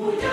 Aleluya.